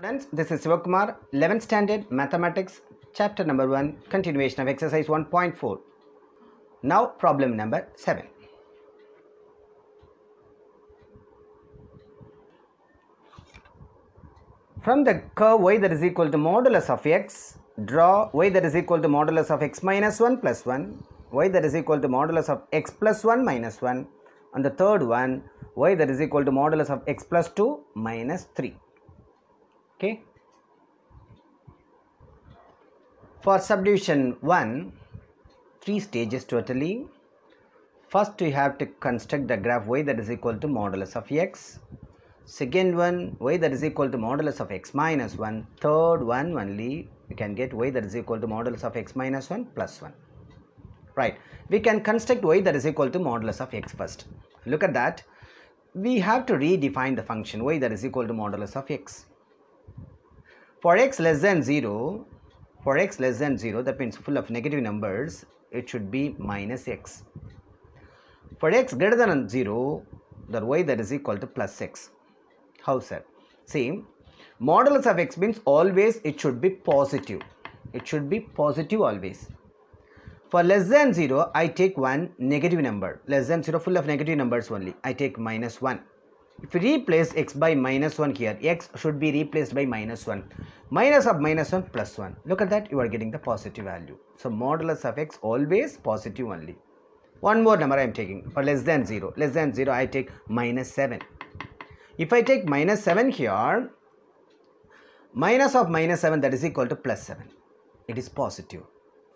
Students, this is Sivakumar, 11th Standard Mathematics, Chapter number 1, continuation of exercise 1.4. Now, problem number 7. From the curve y that is equal to modulus of x, draw y that is equal to modulus of x minus 1 plus 1, y that is equal to modulus of x plus 1 minus 1, and the third one, y that is equal to modulus of x plus 2 minus 3. Okay. For subdivision 1, three stages totally. First, we have to construct the graph y that is equal to modulus of x. Second one, y that is equal to modulus of x minus 1. Third one, only we can get y that is equal to modulus of x minus 1 plus 1. Right. We can construct y that is equal to modulus of x first. Look at that. We have to redefine the function y that is equal to modulus of x. For x less than 0, for x less than 0, that means full of negative numbers, it should be minus x. For x greater than 0, the y that is equal to plus x. How sir? See, modulus of x means always it should be positive. It should be positive always. For less than 0, I take one negative number. Less than 0, full of negative numbers only. I take minus 1. If you replace x by minus 1 here, x should be replaced by minus 1. Minus of minus 1 plus 1. Look at that, you are getting the positive value. So, modulus of x always positive only. One more number I am taking for less than 0. Less than 0, I take minus 7. If I take minus 7 here, minus of minus 7 that is equal to plus 7. It is positive.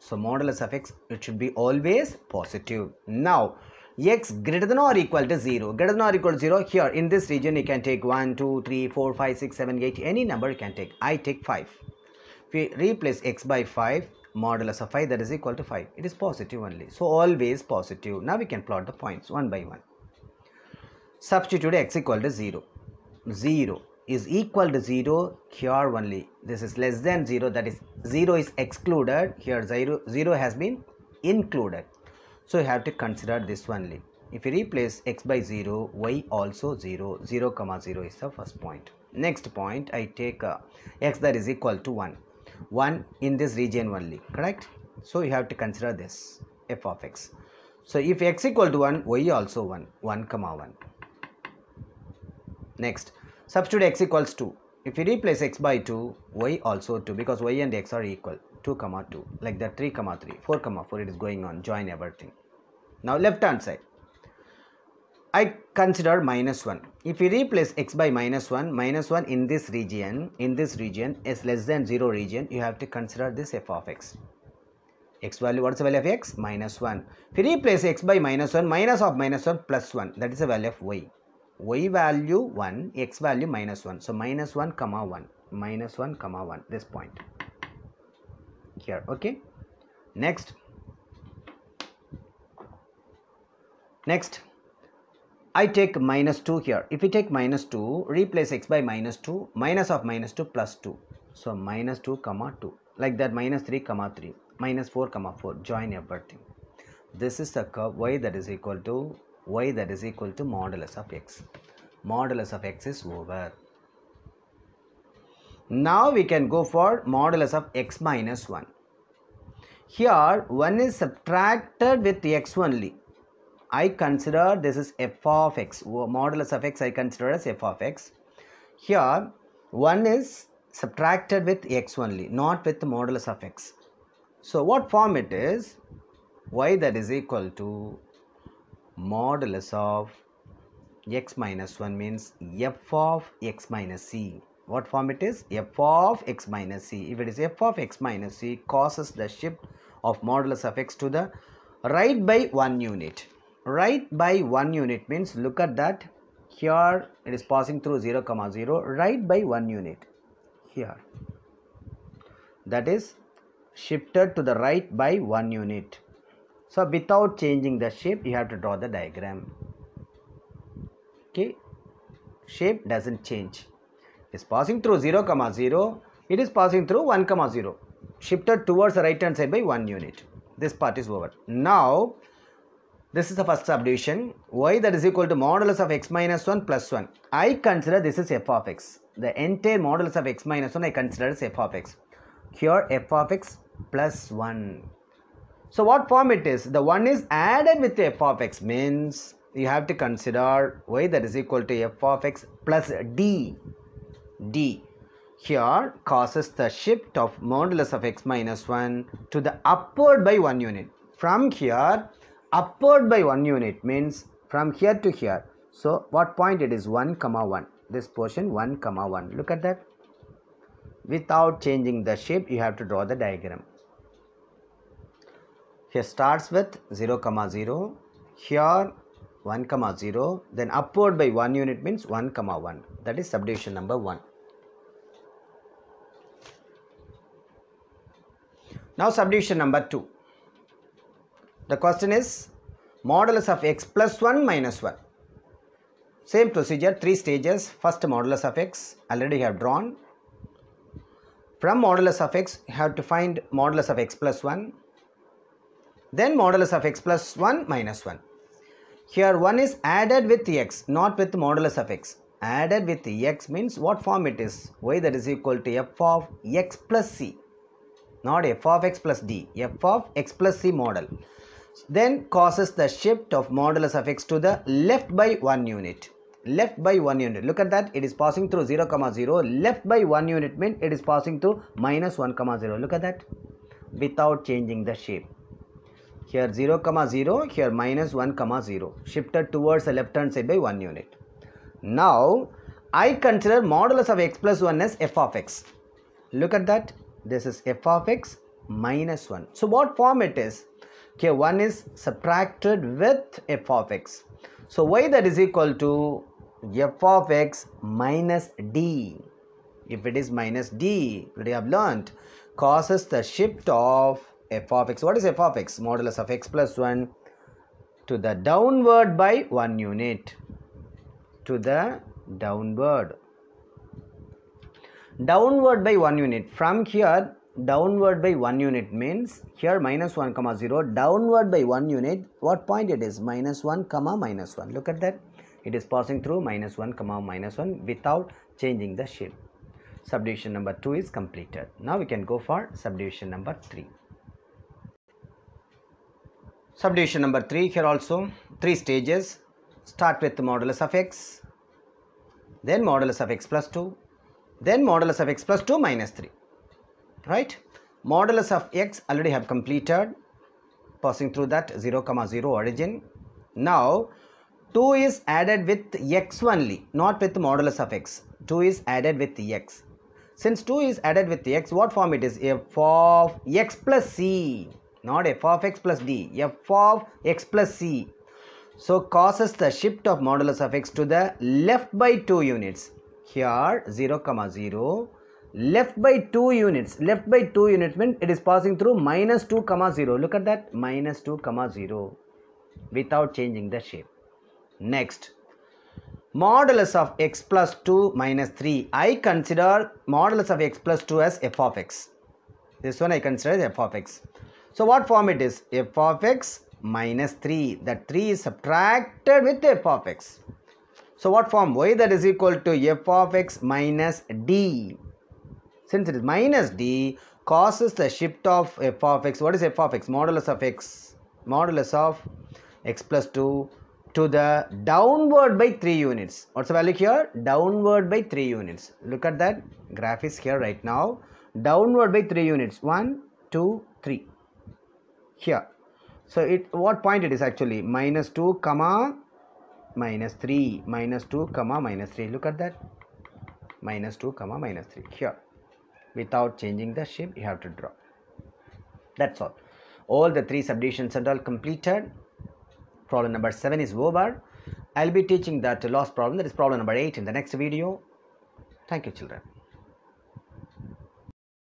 So, modulus of x, it should be always positive. Now, x greater than or equal to 0 greater than or equal to 0 here in this region you can take 1 2 3 4 5 6 7 8 any number you can take. I take 5 if we replace x by 5 modulus of 5 that is equal to 5 it is positive only. So always positive. Now we can plot the points one by one. Substitute x equal to 0 0 is equal to 0 here only. This is less than 0 that is 0 is excluded. Here 0 0 has been included so you have to consider this only. If you replace x by 0, y also 0, 0 comma 0 is the first point. Next point, I take uh, x that is equal to 1. 1 in this region only, correct? So you have to consider this f of x. So if x equal to 1, y also 1, 1 comma 1. Next, substitute x equals 2. If you replace x by 2, y also 2 because y and x are equal. 2 comma 2 like that 3 comma 3 4 comma 4 it is going on join everything now left hand side. I consider minus 1 if we replace x by minus 1 minus 1 in this region in this region is less than 0 region you have to consider this f of x. X value what's the value of x? Minus 1 if we replace x by minus 1 minus of minus 1 plus 1 that is the value of y. Y value 1 x value minus 1 so minus 1 comma 1 minus 1 comma 1 this point. Here okay? Next next I take minus 2 here. If we take minus 2 replace x by minus 2 minus of minus 2 plus 2 so minus 2 comma 2 like that minus 3 comma 3 minus 4 comma 4 join everything. This is the curve y that is equal to y that is equal to modulus of x. Modulus of x is over. Now we can go for modulus of x minus 1. Here 1 is subtracted with x only. I consider this is f of x. Modulus of x I consider as f of x. Here 1 is subtracted with x only, not with the modulus of x. So what form it is? y that is equal to modulus of x minus 1 means f of x minus c what form it is f of x minus c if it is f of x minus c causes the shift of modulus of x to the right by one unit right by one unit means look at that. Here it is passing through 0 comma 0 right by one unit. Here. That is shifted to the right by one unit. So without changing the shape you have to draw the diagram. Okay. Shape doesn't change. Is passing through 0 comma 0 it is passing through 1 comma 0 shifted towards the right hand side by 1 unit. This part is over. Now this is the first subdivision. Y that is equal to modulus of x minus 1 plus 1 i consider this is f of x. The entire modulus of x minus 1 i consider as f of x. Here f of x plus 1 so what form it is? The 1 is added with f of x means you have to consider y that is equal to f of x plus d. D. Here causes the shift of modulus of x minus 1 to the upward by 1 unit. From here upward by 1 unit means from here to here. So what point it is? 1 comma 1 this portion 1 comma 1 look at that. Without changing the shape you have to draw the diagram. Here starts with 0 comma 0 here 1 comma 0 then upward by 1 unit means 1 comma 1 that is subdivision number 1 now subdivision number 2 the question is modulus of x plus 1 minus 1 same procedure three stages. First modulus of x already have drawn. From modulus of x you have to find modulus of x plus 1 then modulus of x plus 1 minus 1 here 1 is added with x not with modulus of x. Added with x means what form it is? Y that is equal to f of x plus c not f of x plus d f of x plus c model then causes the shift of modulus of x to the left by 1 unit. Left by 1 unit. Look at that. It is passing through 0 comma 0 left by 1 unit means it is passing through minus 1 comma 0 look at that. Without changing the shape. Here 0 comma 0 here minus 1 comma 0 shifted towards the left hand side by 1 unit. Now I consider modulus of x plus 1 as f of x. Look at that. This is f of x minus 1 so what form it is okay 1 is subtracted with f of x. So y that is equal to f of x minus d. If it is minus d we have learnt causes the shift of f of x. What is f of x? Modulus of x plus 1 to the downward by 1 unit. To the downward. Downward by 1 unit. From here downward by 1 unit means here minus 1 comma 0 downward by 1 unit what point it is? Minus 1 comma minus 1 look at that. It is passing through minus 1 comma minus 1 without changing the shape. Subdivision number 2 is completed. Now we can go for subdivision number 3 subdivision number 3 here also. Three stages. Start with modulus of x then modulus of x plus 2 then modulus of x plus 2 minus 3 right? Modulus of x already have completed. Passing through that 0 comma 0 origin. Now 2 is added with x only not with modulus of x. 2 is added with x. Since 2 is added with x what form it is? F of x plus c. Not f of x plus d. F of x plus c. So causes the shift of modulus of x to the left by 2 units. Here 0 comma 0 left by 2 units. Left by 2 units means it is passing through minus 2 comma 0 look at that. Minus 2 comma 0 without changing the shape. Next. Modulus of x plus 2 minus 3 I consider modulus of x plus 2 as f of x. This one I consider as f of x. So what form it is? F of x minus 3 that 3 is subtracted with f of x. So what form? Y that is equal to f of x minus d since it is minus d causes the shift of f of x. What is f of x? Modulus of x. Modulus of x plus 2 to the downward by 3 units. What's the value here? Downward by 3 units. Look at that. Graph is here right now. Downward by 3 units. 1 2 3 here. So it what point it is actually? Minus 2 comma minus 3 minus 2 comma minus 3 look at that. Minus 2 comma minus 3 here without changing the shape you have to draw. That's all. All the three subdivisions are all completed. Problem number 7 is over. I'll be teaching that last problem that is problem number 8 in the next video. Thank you children